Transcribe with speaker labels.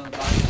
Speaker 1: on the bottom.